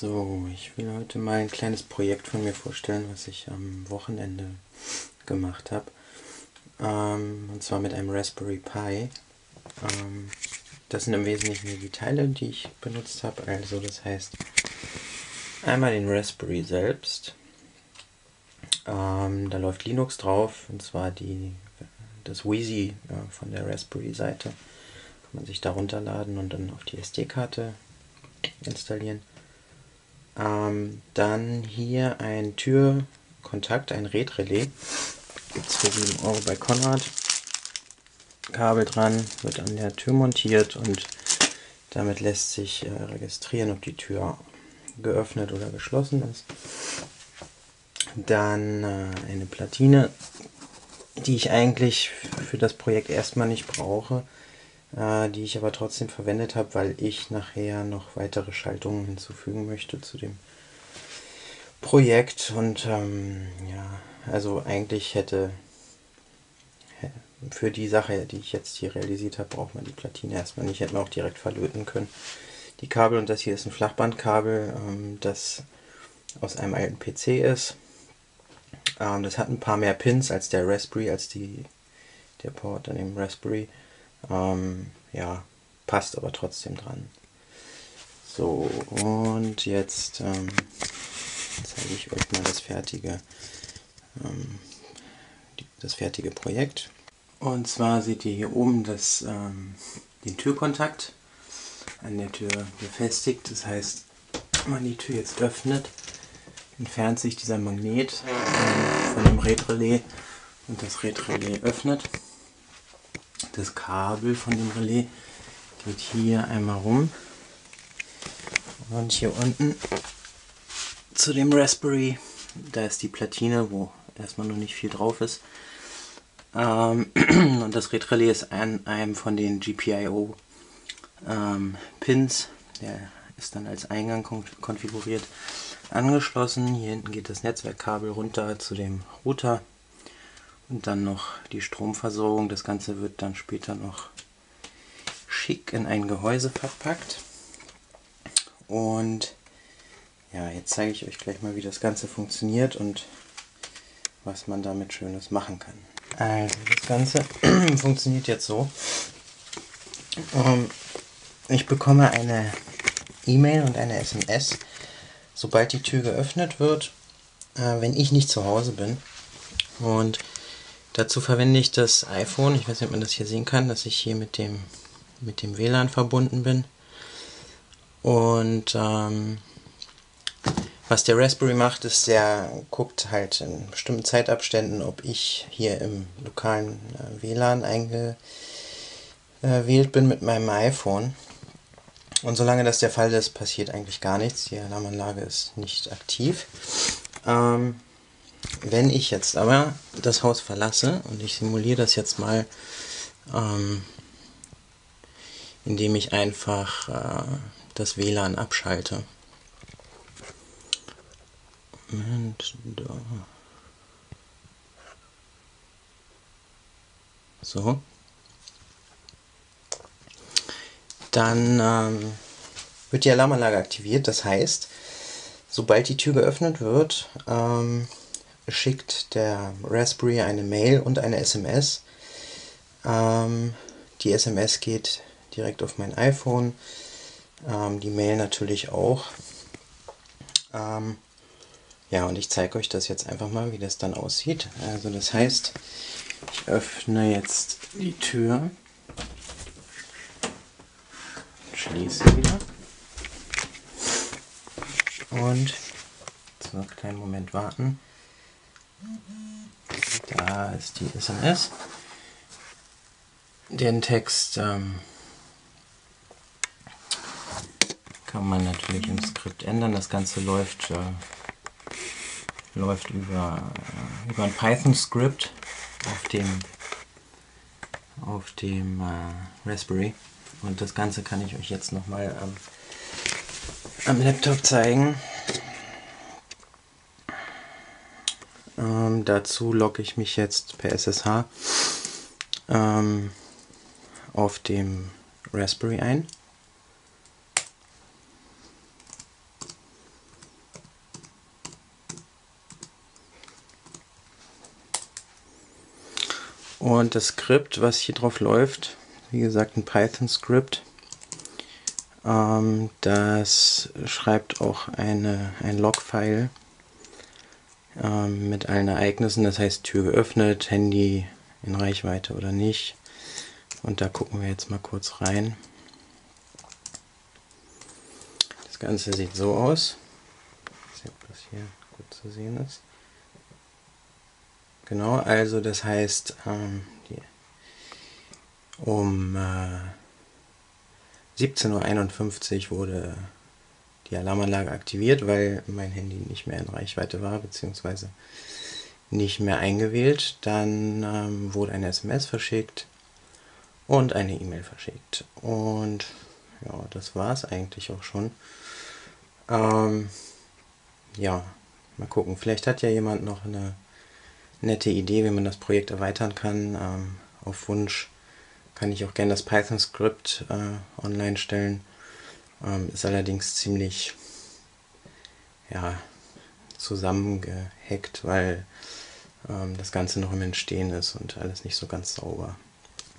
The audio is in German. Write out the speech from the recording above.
So, ich will heute mal ein kleines Projekt von mir vorstellen, was ich am Wochenende gemacht habe. Ähm, und zwar mit einem Raspberry Pi. Ähm, das sind im Wesentlichen die Teile, die ich benutzt habe. Also das heißt einmal den Raspberry selbst. Ähm, da läuft Linux drauf, und zwar die, das Wheezy äh, von der Raspberry-Seite. Kann man sich da runterladen und dann auf die SD-Karte installieren. Ähm, dann hier ein Türkontakt, ein Red-Relais. Gibt es für 7 Euro bei Konrad. Kabel dran, wird an der Tür montiert und damit lässt sich äh, registrieren, ob die Tür geöffnet oder geschlossen ist. Dann äh, eine Platine, die ich eigentlich für das Projekt erstmal nicht brauche die ich aber trotzdem verwendet habe, weil ich nachher noch weitere Schaltungen hinzufügen möchte zu dem Projekt. Und ähm, ja, also eigentlich hätte für die Sache, die ich jetzt hier realisiert habe, braucht man die Platine erstmal nicht. Hätten wir auch direkt verlöten können. Die Kabel und das hier ist ein Flachbandkabel, ähm, das aus einem alten PC ist. Ähm, das hat ein paar mehr Pins als der Raspberry, als die, der Port an dem Raspberry. Ähm, ja, passt aber trotzdem dran. So, und jetzt ähm, zeige ich euch mal das fertige, ähm, das fertige Projekt. Und zwar seht ihr hier oben das, ähm, den Türkontakt an der Tür befestigt. Das heißt, wenn man die Tür jetzt öffnet, entfernt sich dieser Magnet äh, von dem Red-Relais und das Red-Relais öffnet das Kabel von dem Relais geht hier einmal rum und hier unten zu dem Raspberry, da ist die Platine, wo erstmal noch nicht viel drauf ist. Ähm, und das Red-Relais ist an einem von den GPIO ähm, Pins, der ist dann als Eingang konfiguriert angeschlossen. Hier hinten geht das Netzwerkkabel runter zu dem Router und dann noch die Stromversorgung. Das Ganze wird dann später noch schick in ein Gehäuse verpackt. Und ja, jetzt zeige ich euch gleich mal, wie das Ganze funktioniert und was man damit Schönes machen kann. Also, das Ganze funktioniert jetzt so. Ähm, ich bekomme eine E-Mail und eine SMS, sobald die Tür geöffnet wird, äh, wenn ich nicht zu Hause bin. Und Dazu verwende ich das iPhone. Ich weiß nicht, ob man das hier sehen kann, dass ich hier mit dem, mit dem WLAN verbunden bin. Und ähm, was der Raspberry macht, ist, der guckt halt in bestimmten Zeitabständen, ob ich hier im lokalen äh, WLAN eingewählt bin mit meinem iPhone. Und solange das der Fall ist, passiert eigentlich gar nichts. Die Alarmanlage ist nicht aktiv. Ähm, wenn ich jetzt aber das Haus verlasse und ich simuliere das jetzt mal, ähm, indem ich einfach äh, das WLAN abschalte. Moment, da. So. Dann ähm, wird die Alarmanlage aktiviert. Das heißt, sobald die Tür geöffnet wird, ähm, schickt der Raspberry eine Mail und eine SMS. Ähm, die SMS geht direkt auf mein iPhone, ähm, die Mail natürlich auch. Ähm, ja, und ich zeige euch das jetzt einfach mal, wie das dann aussieht. Also das heißt, ich öffne jetzt die Tür, schließe wieder und so einen kleinen Moment warten. Da ist die SMS. Den Text ähm, kann man natürlich im Skript ändern. Das Ganze läuft, äh, läuft über, äh, über ein Python-Skript auf dem, auf dem äh, Raspberry. Und das Ganze kann ich euch jetzt nochmal ähm, am Laptop zeigen. Ähm, dazu logge ich mich jetzt per SSH ähm, auf dem Raspberry ein. Und das Skript, was hier drauf läuft, wie gesagt ein Python-Skript, ähm, das schreibt auch eine, ein Log-File ähm, mit allen Ereignissen, das heißt Tür geöffnet, Handy in Reichweite oder nicht. Und da gucken wir jetzt mal kurz rein. Das Ganze sieht so aus. Ich weiß nicht, ob das hier gut zu sehen ist. Genau, also das heißt, ähm, um äh, 17.51 Uhr wurde die Alarmanlage aktiviert, weil mein Handy nicht mehr in Reichweite war, beziehungsweise nicht mehr eingewählt. Dann ähm, wurde eine SMS verschickt und eine E-Mail verschickt. Und ja, das war es eigentlich auch schon. Ähm, ja, mal gucken. Vielleicht hat ja jemand noch eine nette Idee, wie man das Projekt erweitern kann. Ähm, auf Wunsch kann ich auch gerne das Python-Skript äh, online stellen. Ähm, ist allerdings ziemlich ja, zusammengehackt, weil ähm, das Ganze noch im Entstehen ist und alles nicht so ganz sauber.